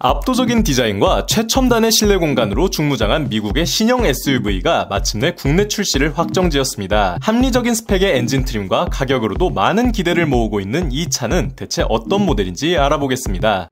압도적인 디자인과 최첨단의 실내 공간으로 중무장한 미국의 신형 SUV가 마침내 국내 출시를 확정지었습니다. 합리적인 스펙의 엔진 트림과 가격으로도 많은 기대를 모으고 있는 이 차는 대체 어떤 모델인지 알아보겠습니다.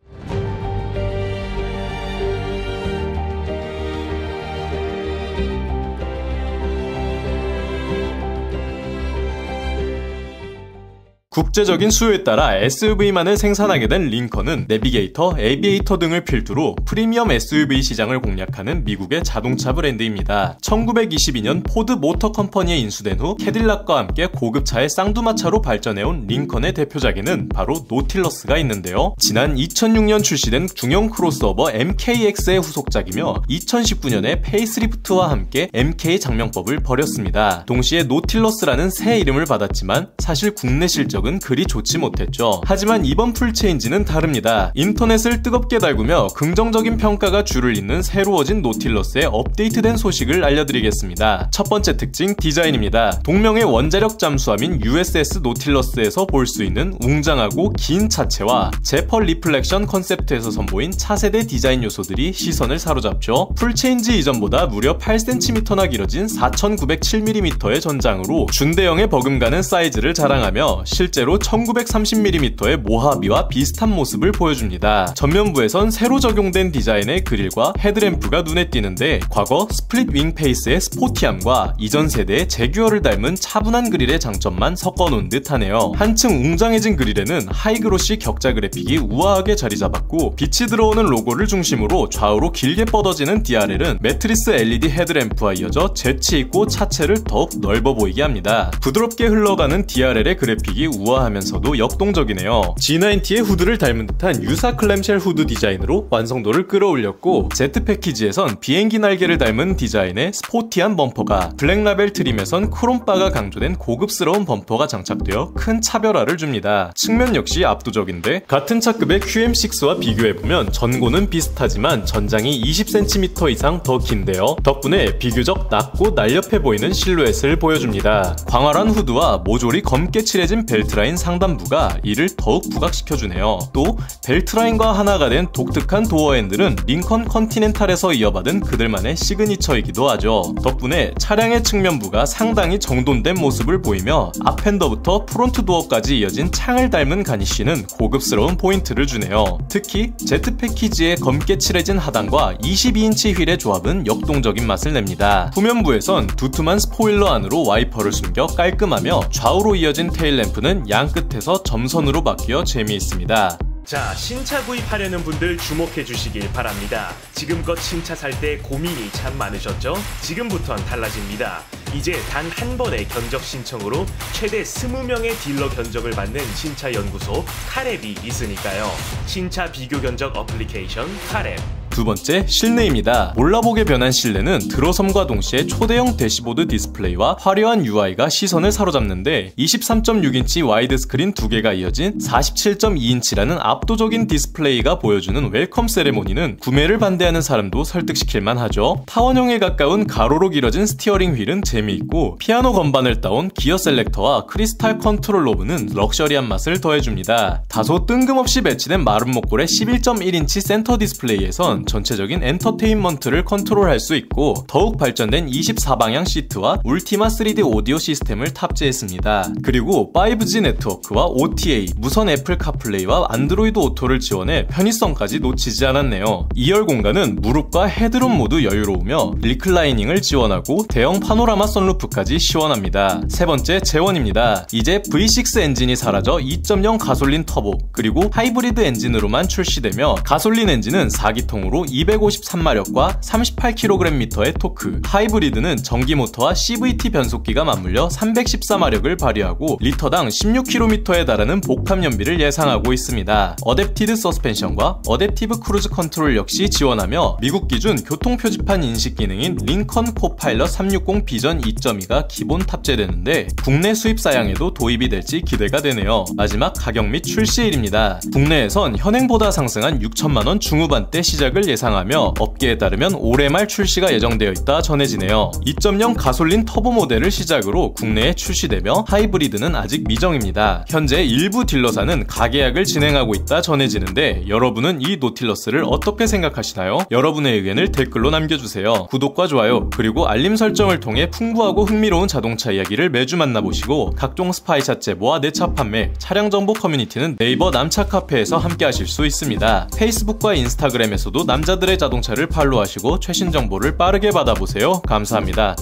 국제적인 수요에 따라 SUV만을 생산하게 된 링컨은 내비게이터, 에비에이터 등을 필두로 프리미엄 SUV 시장을 공략하는 미국의 자동차 브랜드입니다. 1922년 포드 모터 컴퍼니에 인수된 후 캐딜락과 함께 고급차의 쌍두마차로 발전해온 링컨의 대표작에는 바로 노틸러스가 있는데요. 지난 2006년 출시된 중형 크로스오버 MKX의 후속작이며 2019년에 facelift와 함께 MK 작명법을 버렸습니다. 동시에 노틸러스라는 새 이름을 받았지만 사실 국내 실적 성적은 그리 좋지 못했죠. 하지만 이번 full change는 다릅니다. 인터넷을 뜨겁게 달구며 긍정적인 평가가 줄을 잇는 새로워진 노틸러스의 업데이트된 소식을 알려드리겠습니다. 첫 번째 특징 디자인입니다. 동명의 원자력 잠수함인 USS 노틸러스에서 볼 수 있는 웅장하고 긴 차체와 Zephyr Reflection Concept에서 선보인 차세대 디자인 요소들이 시선을 사로잡죠. full change 이전보다 무려 8cm나 길어진 4907mm의 전장으로 준대형에 버금가는 사이즈를 자랑하며 실 실제로 1930mm의 모하비와 비슷한 모습을 보여줍니다. 전면부에선 새로 적용된 디자인의 그릴과 헤드램프가 눈에 띄는데 과거 split wing face의 스포티함과 이전 세대의 재규어를 닮은 차분한 그릴의 장점만 섞어놓은 듯하네요. 한층 웅장해진 그릴에는 high glossy 격자 그래픽이 우아하게 자리 잡았고 빛이 들어오는 로고를 중심으로 좌우로 길게 뻗어지는 DRL은 matrix LED 헤드램프와 이어져 재치있고 차체를 더욱 넓어 보이게 합니다. 부드럽게 흘러가는 DRL의 그래픽이 우아하면서도 역동적이네요. G90의 후드를 닮은 듯한 유사 clamshell 후드 디자인으로 완성도를 끌어올렸고 Z 패키지에선 비행기 날개를 닮은 디자인의 스포티한 범퍼가 Black Label trim에선 크롬바가 강조된 고급스러운 범퍼가 장착되어 큰 차별화를 줍니다. 측면 역시 압도적인데 같은 차급의 QM6와 비교해보면 전고는 비슷하지만 전장이 20cm 이상 더 긴데요. 덕분에 비교적 낮고 날렵해 보이는 실루엣을 보여줍니다. 광활한 후드와 모조리 검게 칠해진 벨트 beltline 상단부가 이를 더욱 부각시켜주네요. 또 beltline과 하나가 된 독특한 door handle은 링컨 컨티넨탈에서 이어받은 그들만의 시그니처이기도 하죠. 덕분에 차량의 측면부가 상당히 정돈된 모습을 보이며 앞펜더부터 front door까지 이어진 창을 닮은 garnish는 고급스러운 포인트를 주네요. 특히 Z 패키지의 검게 칠해진 하단과 22인치 휠의 조합은 역동적인 맛을 냅니다. 후면부에선 두툼한 스포일러 안으로 와이퍼를 숨겨 깔끔하며 좌우로 이어진 tail lamp는 양 끝에서 점선으로 바뀌어 재미있습니다. 자, 신차 구입하려는 분들 주목해 주시길 바랍니다. 지금껏 신차 살 때 고민이 참 많으셨죠? 지금부턴 달라집니다. 이제 단 한 번의 견적 신청으로 최대 20명의 딜러 견적을 받는 신차 연구소 카랩이 있으니까요. 신차 비교 견적 어플리케이션 카랩. 두 번째, 실내입니다. 몰라보게 변한 실내는 들어섬과 동시에 초대형 대시보드 디스플레이와 화려한 UI가 시선을 사로잡는데 23.6인치 와이드 스크린 두 개가 이어진 47.2인치라는 압도적인 디스플레이가 보여주는 welcome ceremony는 구매를 반대하는 사람도 설득시킬 만 하죠. 타원형에 가까운 가로로 길어진 steering wheel은 재미있고 피아노 건반을 따온 기어 selector와 크리스탈 컨트롤 knob은 럭셔리한 맛을 더해줍니다. 다소 뜬금없이 배치된 마름모꼴의 11.1인치 센터 디스플레이에선 전체적인 엔터테인먼트를 컨트롤할 수 있고 더욱 발전된 24방향 시트와 울티마 3D 오디오 시스템을 탑재했습니다. 그리고 5G 네트워크와 OTA, 무선 애플 카플레이와 안드로이드 오토를 지원해 편의성까지 놓치지 않았네요. 2열 공간은 무릎과 headroom 모두 여유로우며 reclining을 지원하고 대형 파노라마 선루프까지 시원합니다. 세 번째 제원입니다. 이제 V6 엔진이 사라져 2.0 가솔린 터보 그리고 하이브리드 엔진으로만 출시되며 가솔린 엔진은 4기통으로 기준으로 253마력과 38kgm의 토크, 하이브리드는 전기 모터와 CVT 변속기가 맞물려 314마력을 발휘하고 리터당 16km에 달하는 복합 연비를 예상하고 있습니다. adaptive suspension과 adaptive cruise control 역시 지원하며 미국 기준 교통 표지판 인식 기능인 링컨 코파일럿 360 비전 2.2가 기본 탑재되는데 국내 수입 사양에도 도입이 될지 기대가 되네요. 마지막 가격 및 출시일입니다. 국내에선 현행보다 상승한 6천만원 중후반대 시작 가격을 예상하며 업계에 따르면 올해 말 출시가 예정되어 있다 전해지네요. 2.0 가솔린 터보 모델을 시작으로 국내에 출시되며 하이브리드는 아직 미정입니다. 현재 일부 딜러사는 가계약을 진행하고 있다 전해지는데 여러분은 이 노틸러스를 어떻게 생각하시나요? 여러분의 의견을 댓글로 남겨주세요. 구독과 좋아요 그리고 알림 설정을 통해 풍부하고 흥미로운 자동차 이야기를 매주 만나보시고 각종 spy shot 제보와 내차 판매, 차량 정보 커뮤니티는 네이버 남차 카페에서 함께 하실 수 있습니다. 페이스북과 인스타그램에서도 남자들의 자동차를 팔로우하시고 최신 정보를 빠르게 받아보세요. 감사합니다.